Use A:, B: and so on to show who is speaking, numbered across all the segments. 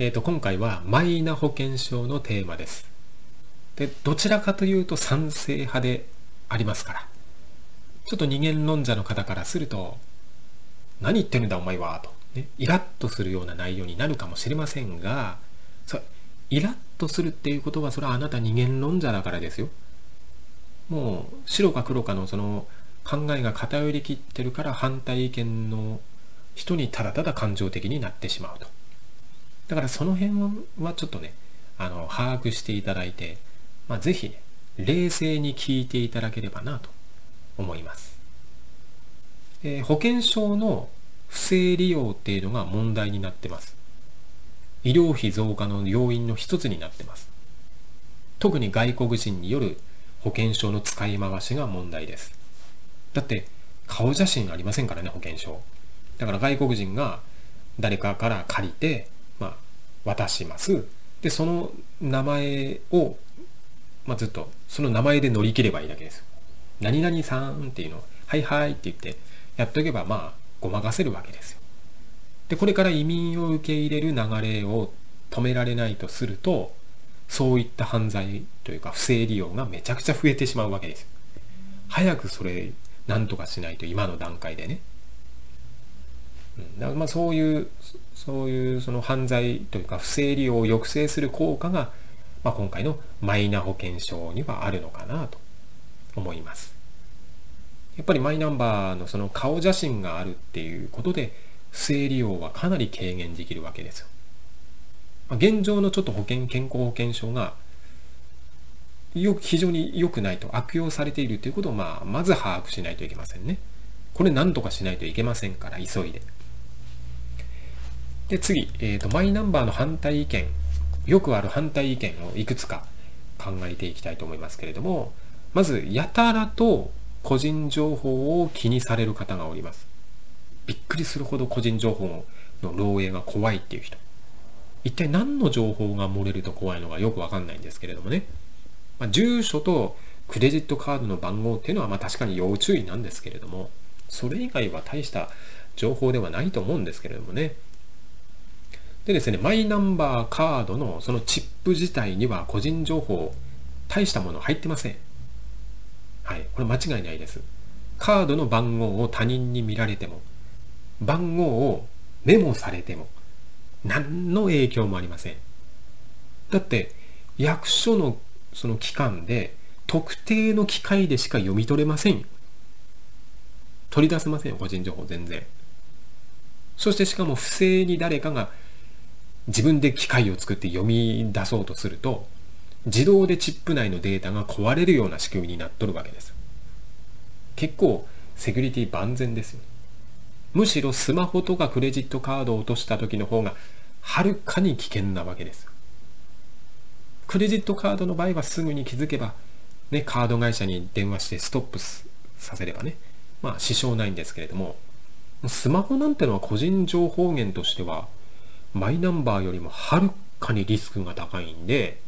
A: えー、と今回はマイナ保険証のテーマです。でどちらかというと賛成派でありますからちょっと二元論者の方からすると何言ってるんだお前はと、ね、イラッとするような内容になるかもしれませんがそイラッとするっていうことはそれはあなた二元論者だからですよ。もう白か黒かのその考えが偏りきってるから反対意見の人にただただ感情的になってしまうと。だからその辺はちょっとね、あの、把握していただいて、まあ、ぜひ、ね、冷静に聞いていただければなと思います。え保険証の不正利用っていうのが問題になってます。医療費増加の要因の一つになってます。特に外国人による保険証の使い回しが問題です。だって顔写真ありませんからね、保険証。だから外国人が誰かから借りて、渡します。で、その名前を、まあ、ずっと、その名前で乗り切ればいいだけです。何々さんっていうのを、はいはいって言って、やっとけば、まあ、ごまかせるわけですよ。で、これから移民を受け入れる流れを止められないとすると、そういった犯罪というか不正利用がめちゃくちゃ増えてしまうわけです。早くそれ、なんとかしないと今の段階でね。だからまあそういうそういうその犯罪というか不正利用を抑制する効果が、まあ、今回のマイナ保険証にはあるのかなと思います。やっぱりマイナンバーのその顔写真があるっていうことで不正利用はかなり軽減できるわけですよ。まあ、現状のちょっと保険健康保険証がよ非常に良くないと悪用されているということを、まあ、まず把握しないといけませんね。これ何とかしないといけませんから急いで。で、次、えーと、マイナンバーの反対意見、よくある反対意見をいくつか考えていきたいと思いますけれども、まず、やたらと個人情報を気にされる方がおります。びっくりするほど個人情報の漏洩が怖いっていう人。一体何の情報が漏れると怖いのかよくわかんないんですけれどもね。まあ、住所とクレジットカードの番号っていうのはまあ確かに要注意なんですけれども、それ以外は大した情報ではないと思うんですけれどもね。でですね、マイナンバーカードのそのチップ自体には個人情報、大したもの入ってません。はい、これ間違いないです。カードの番号を他人に見られても、番号をメモされても、何の影響もありません。だって、役所のその機関で、特定の機械でしか読み取れません。取り出せませんよ、個人情報全然。そしてしかも不正に誰かが自分で機械を作って読み出そうとすると自動でチップ内のデータが壊れるような仕組みになっとるわけです。結構セキュリティ万全ですよ。むしろスマホとかクレジットカードを落とした時の方がはるかに危険なわけです。クレジットカードの場合はすぐに気づけば、ね、カード会社に電話してストップさせればねまあ支障ないんですけれどもスマホなんてのは個人情報源としてはマイナンバーよりもはるかにリスクが高いんで、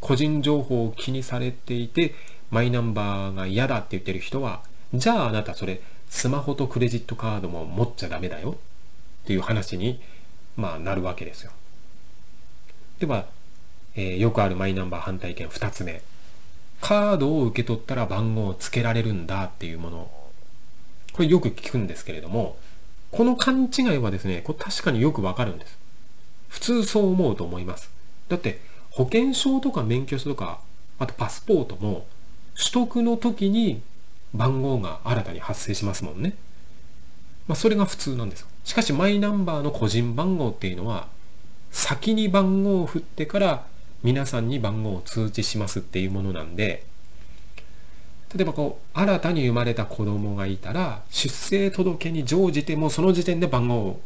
A: 個人情報を気にされていて、マイナンバーが嫌だって言ってる人は、じゃああなたそれ、スマホとクレジットカードも持っちゃダメだよっていう話に、まあ、なるわけですよ。では、えー、よくあるマイナンバー反対意見2つ目。カードを受け取ったら番号を付けられるんだっていうもの。これよく聞くんですけれども、この勘違いはですね、これ確かによくわかるんです。普通そう思うと思います。だって、保険証とか免許証とか、あとパスポートも、取得の時に番号が新たに発生しますもんね。まあ、それが普通なんですよ。しかし、マイナンバーの個人番号っていうのは、先に番号を振ってから皆さんに番号を通知しますっていうものなんで、例えばこう、新たに生まれた子供がいたら、出生届に乗じてもその時点で番号を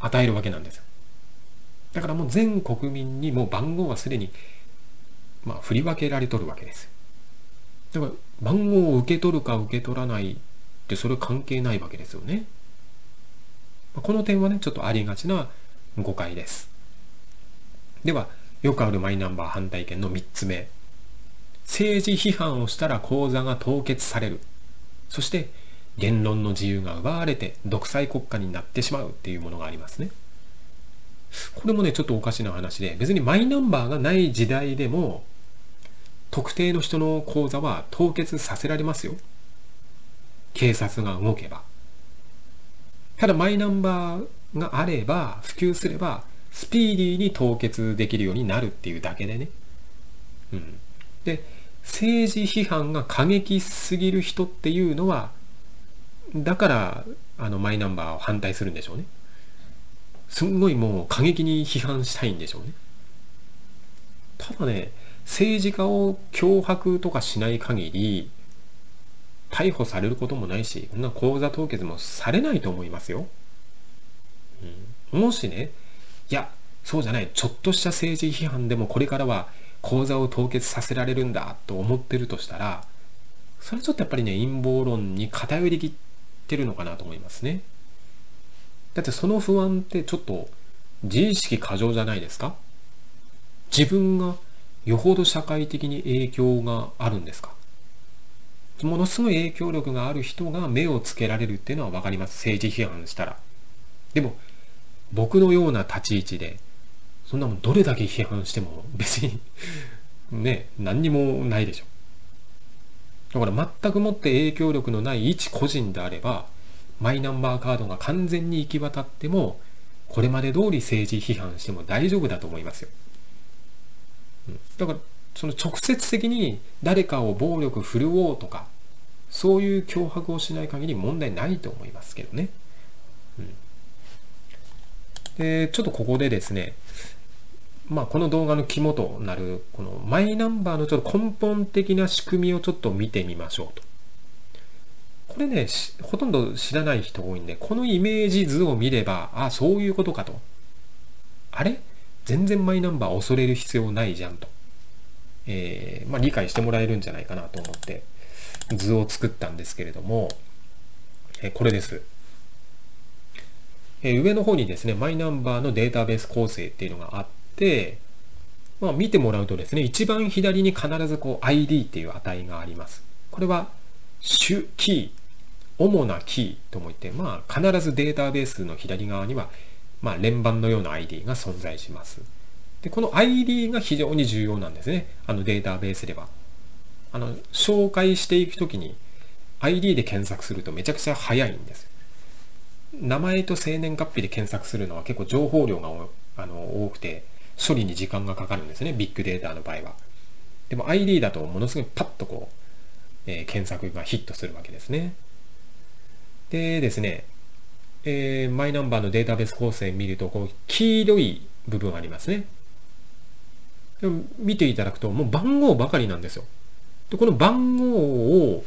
A: 与えるわけなんですよ。だからもう全国民にもう番号はすでに、まあ、振り分けられとるわけです。だから番号を受け取るか受け取らないってそれ関係ないわけですよね。この点はね、ちょっとありがちな誤解です。では、よくあるマイナンバー反対意見の3つ目。政治批判をしたら講座が凍結される。そして言論の自由が奪われて独裁国家になってしまうっていうものがありますね。これもね、ちょっとおかしな話で、別にマイナンバーがない時代でも、特定の人の口座は凍結させられますよ。警察が動けば。ただマイナンバーがあれば、普及すれば、スピーディーに凍結できるようになるっていうだけでね。うん。で、政治批判が過激すぎる人っていうのは、だから、あの、マイナンバーを反対するんでしょうね。すんごいもう過激に批判したいんでしょうね。ただね、政治家を脅迫とかしない限り、逮捕されることもないし、こんな口座凍結もされないと思いますよ。うん、もしね、いや、そうじゃない、ちょっとした政治批判でもこれからは口座を凍結させられるんだと思ってるとしたら、それちょっとやっぱりね、陰謀論に偏りきってるのかなと思いますね。だってその不安ってちょっと自意識過剰じゃないですか？自分がよほど社会的に影響があるんですか？ものすごい影響力がある人が目をつけられるっていうのは分かります。政治批判したら。でも、僕のような立ち位置で、そんなもんどれだけ批判しても別に ね、何にもないでしょ。だから全くもって影響力のない一個人であれば、マイナンバーカードが完全に行き渡っても、これまで通り政治批判しても大丈夫だと思いますよ。だから、その直接的に誰かを暴力振るおうとか、そういう脅迫をしない限り問題ないと思いますけどね。うん、で、ちょっとここでですね、まあ、この動画の肝となる、このマイナンバーのちょっと根本的な仕組みをちょっと見てみましょうと。これね、ほとんど知らない人多いんで、このイメージ図を見れば、あ、そういうことかと。あれ？全然マイナンバー恐れる必要ないじゃんと。えー、まあ、理解してもらえるんじゃないかなと思って図を作ったんですけれども、えー、これです。えー、上の方にですね、マイナンバーのデータベース構成っていうのがあって、まあ、見てもらうとですね、一番左に必ずこう ID っていう値があります。これは主キー、主なキーとも言って、まあ、必ずデータベースの左側には、まあ、連番のような ID が存在します。で、この ID が非常に重要なんですね。あのデータベースでは。あの、紹介していくときに ID で検索するとめちゃくちゃ早いんです。名前と生年月日で検索するのは結構情報量があの多くて処理に時間がかかるんですね。ビッグデータの場合は。でも ID だとものすごいパッとこう、えー、検索がヒットするわけですね。でですね、えー、マイナンバーのデータベース構成見ると、こう黄色い部分ありますね。でも見ていただくと、もう番号ばかりなんですよ。で、この番号を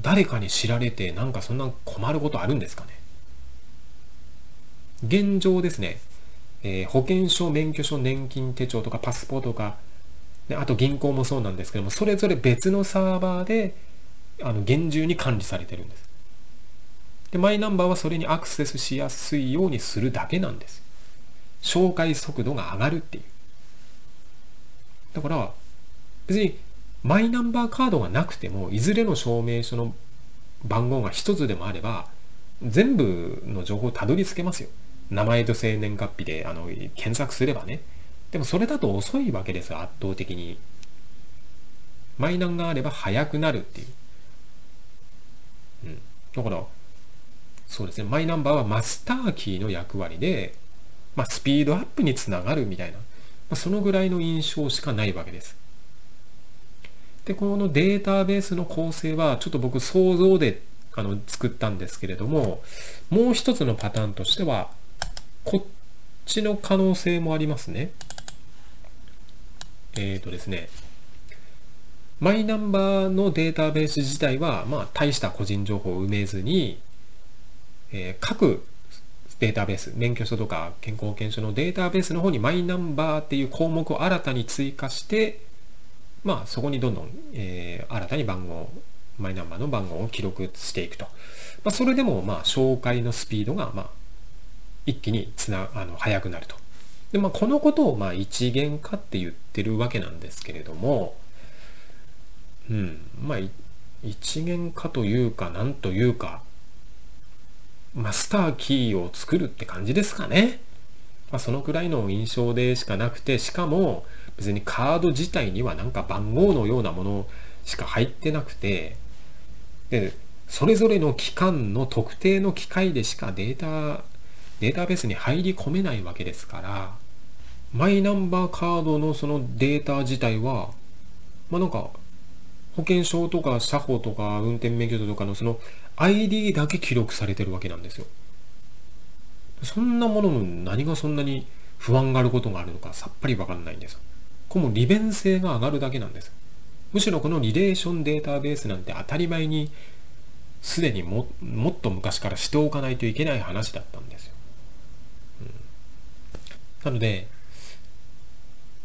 A: 誰かに知られて、なんかそんな困ることあるんですかね。現状ですね、えー、保険証、免許証、年金手帳とかパスポートとか、であと銀行もそうなんですけども、それぞれ別のサーバーであの厳重に管理されてるんです。で、マイナンバーはそれにアクセスしやすいようにするだけなんです。紹介速度が上がるっていう。だから、別にマイナンバーカードがなくても、いずれの証明書の番号が一つでもあれば、全部の情報をたどり着けますよ。名前と生年月日であの検索すればね。でもそれだと遅いわけですよ、圧倒的に。マイナンがあれば早くなるっていう。うん。だから、そうですね、マイナンバーはマスターキーの役割で、まあ、スピードアップにつながるみたいな、まあ、そのぐらいの印象しかないわけです。で、このデータベースの構成は、ちょっと僕想像であの作ったんですけれども、もう一つのパターンとしては、こっちの可能性もありますね。えっ、ー、とですね、マイナンバーのデータベース自体は、まあ、大した個人情報を埋めずに、えー、各データベース、免許証とか健康保険証のデータベースの方にマイナンバーっていう項目を新たに追加して、まあ、そこにどんどん、えー、新たに番号、マイナンバーの番号を記録していくと。まあ、それでも、まあ、紹介のスピードが、まあ、一気につな、あの、速くなると。で、まあ、このことをまあ一元化って言ってるわけなんですけれども、うん、まあ、一元化というか、なんというか、マスターキーを作るって感じですかね。まあ、そのくらいの印象でしかなくてしかも別にカード自体にはなんか番号のようなものしか入ってなくてでそれぞれの機関の特定の機械でしかデータデータベースに入り込めないわけですからマイナンバーカードのそのデータ自体はまあなんか保険証とか車庫とか運転免許証とかのその ID だけ記録されてるわけなんですよ。そんなものの何がそんなに不安があることがあるのかさっぱりわかんないんです。これも利便性が上がるだけなんです。むしろこのリレーションデータベースなんて当たり前にすでにももっと昔からしておかないといけない話だったんですよ。なので、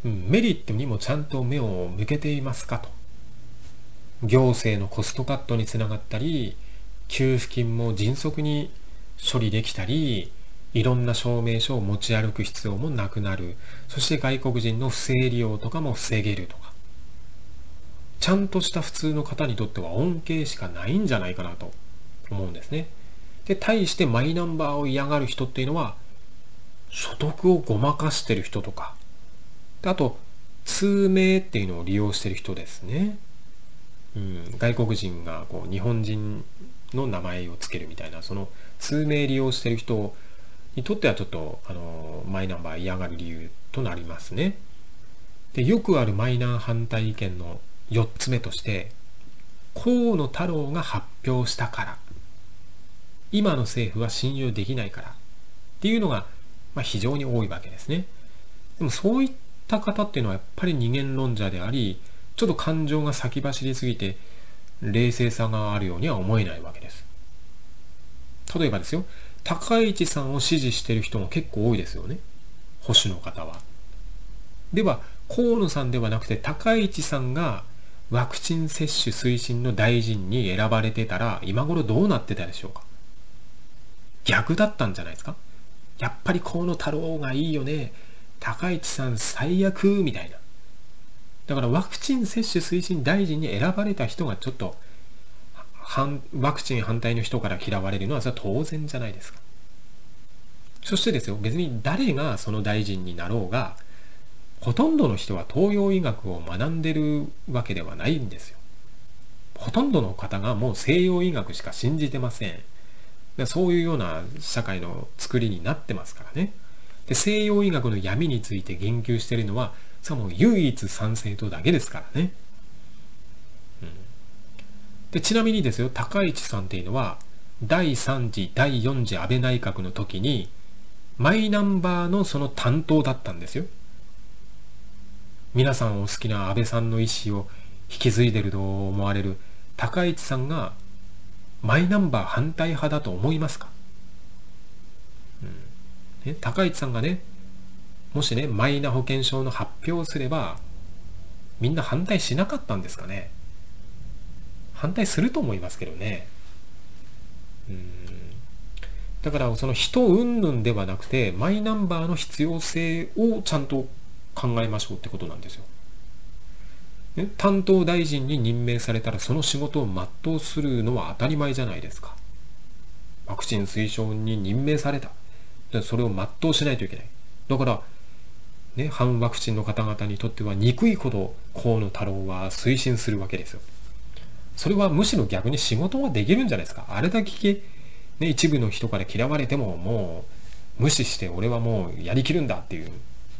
A: うん、メリットにもちゃんと目を向けていますかと。行政のコストカットにつながったり、給付金も迅速に処理できたり、いろんな証明書を持ち歩く必要もなくなる。そして外国人の不正利用とかも防げるとか。ちゃんとした普通の方にとっては恩恵しかないんじゃないかなと思うんですね。で、対してマイナンバーを嫌がる人っていうのは、所得をごまかしてる人とか、あと、通名っていうのを利用してる人ですね。うん、外国人がこう日本人の名前を付けるみたいな、その通名利用してる人にとってはちょっと、あの、マイナンバー嫌がる理由となりますね。で、よくあるマイナー反対意見の4つ目として河野太郎が発表したから今の政府は信用できないからっていうのが、まあ、非常に多いわけですね。でもそういった方っていうのはやっぱり二元論者でありちょっと感情が先走りすぎて冷静さがあるようには思えないわけです。例えばですよ高市さんを支持してる人も結構多いですよね。保守の方は。では河野さんではなくて高市さんがワクチン接種推進の大臣に選ばれてたら今頃どうなってたでしょうか。逆だったんじゃないですか。やっぱり河野太郎がいいよね高市さん最悪みたいなだからワクチン接種推進大臣に選ばれた人がちょっとワクチン反対の人から嫌われるのはそれは当然じゃないですかそしてですよ別に誰がその大臣になろうがほとんどの人は東洋医学を学んでるわけではないんですよ。ほとんどの方がもう西洋医学しか信じてません。でそういうような社会の作りになってますからね。で西洋医学の闇について言及しているのは、それはも唯一賛成とだけですからね。うん、でちなみにですよ、高市さんっていうのは、第3次、第4次安倍内閣の時に、マイナンバーのその担当だったんですよ。皆さんお好きな安倍さんの意思を引き継いでると思われる高市さんがマイナンバー反対派だと思いますか、うん。ね、高市さんがねもしねマイナ保険証の発表をすればみんな反対しなかったんですかね？反対すると思いますけどね。うん。だからその人云々ではなくてマイナンバーの必要性をちゃんと考えましょうってことなんですよ。ね、担当大臣に任命されたらその仕事を全うするのは当たり前じゃないですか。ワクチン推奨に任命された。それを全うしないといけない。だから、ね、反ワクチンの方々にとっては憎いほど河野太郎は推進するわけですよ。それはむしろ逆に仕事はできるんじゃないですか。あれだけ、ね、一部の人から嫌われてももう無視して俺はもうやりきるんだっていう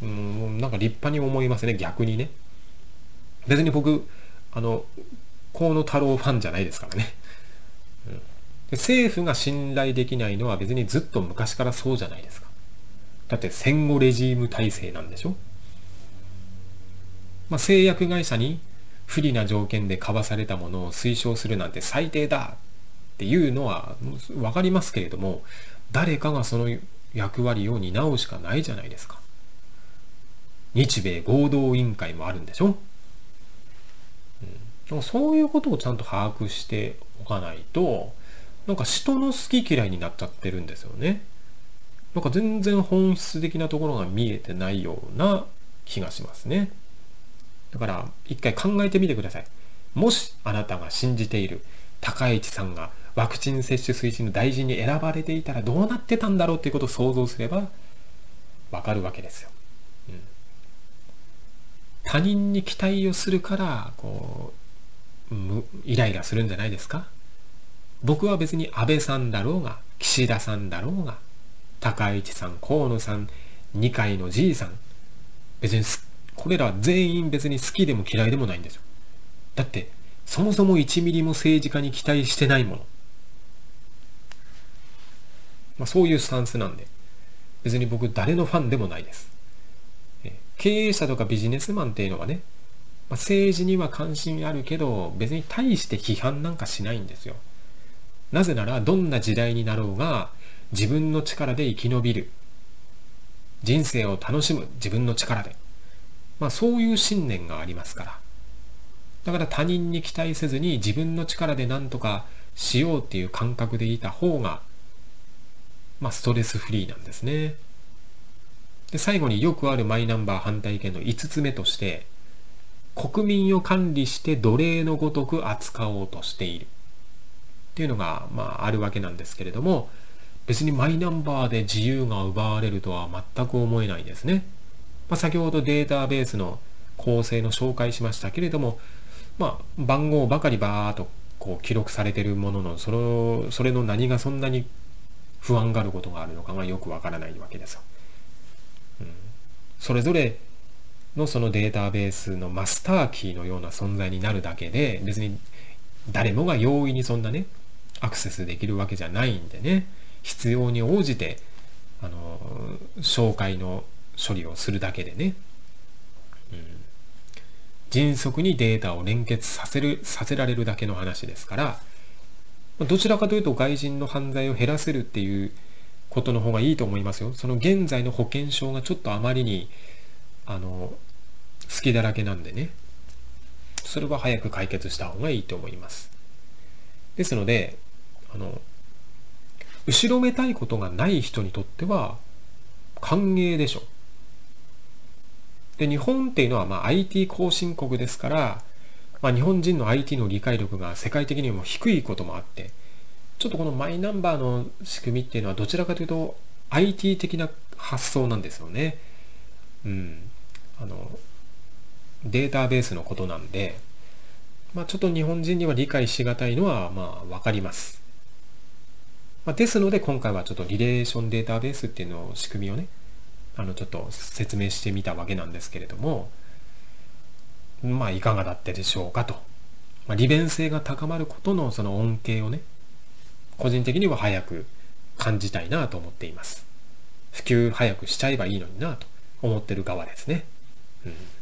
A: うん、なんか立派に思いますね、逆にね。別に僕、あの、河野太郎ファンじゃないですからね。うん、政府が信頼できないのは別にずっと昔からそうじゃないですか。だって戦後レジーム体制なんでしょまあ、製薬会社に不利な条件で買わされたものを推奨するなんて最低だっていうのは分かりますけれども誰かがその役割を担うしかないじゃないですか。日米合同委員会もあるんでしょ、そういうことをちゃんと把握しておかないとなんか人の好き嫌いになっちゃってるんですよね。なんか全然本質的なところが見えてないような気がしますね。だから一回考えてみてください。もしあなたが信じている高市さんがワクチン接種推進の大臣に選ばれていたらどうなってたんだろうっていうことを想像すればわかるわけですよ。うん、他人に期待をするからこうイライラするんじゃないですか？僕は別に安倍さんだろうが岸田さんだろうが高市さん河野さん二階のじいさん別にこれら全員別に好きでも嫌いでもないんですよ。だってそもそも1ミリも政治家に期待してないもの、まあ、そういうスタンスなんで別に僕誰のファンでもないです。経営者とかビジネスマンっていうのはね、まあ、政治には関心あるけど別に対して批判なんかしないんですよ。なぜならどんな時代になろうが自分の力で生き延びる。人生を楽しむ。自分の力で。まあそういう信念がありますから。だから他人に期待せずに自分の力で何とかしようっていう感覚でいた方が、まあ、ストレスフリーなんですね。で、最後によくあるマイナンバー反対意見の5つ目として、国民を管理して奴隷のごとく扱おうとしている。っていうのが、まあ、あるわけなんですけれども、別にマイナンバーで自由が奪われるとは全く思えないですね。まあ、先ほどデータベースの構成の紹介しましたけれども、まあ、番号ばかりバーっとこう記録されてるもののそのそれの何がそんなに不安があることがあるのかがよくわからないわけですよ。うん、それぞれのそのデータベースのマスターキーのような存在になるだけで別に誰もが容易にそんなねアクセスできるわけじゃないんでね必要に応じてあの紹介の処理をするだけでねうん迅速にデータを連結させる、させられるだけの話ですから、どちらかというと外人の犯罪を減らせるっていうことの方がいいと思いますよ。その現在の保険証がちょっとあまりに、あの、好きだらけなんでね。それは早く解決した方がいいと思います。ですので、あの、後ろめたいことがない人にとっては歓迎でしょ。で、日本っていうのはま IT 後進国ですから、まあ、日本人の IT の理解力が世界的にも低いこともあって、ちょっとこのマイナンバーの仕組みっていうのはどちらかというと IT 的な発想なんですよね。うん。あの、データベースのことなんで、まあ、ちょっと日本人には理解しがたいのはまあわかります。まあ、ですので今回はちょっとリレーションデータベースっていうのを仕組みをね、あのちょっと説明してみたわけなんですけれどもまあいかがだったでしょうかと、まあ、利便性が高まることのその恩恵をね個人的には早く感じたいなと思っています。普及早くしちゃえばいいのになと思ってる側ですね。うん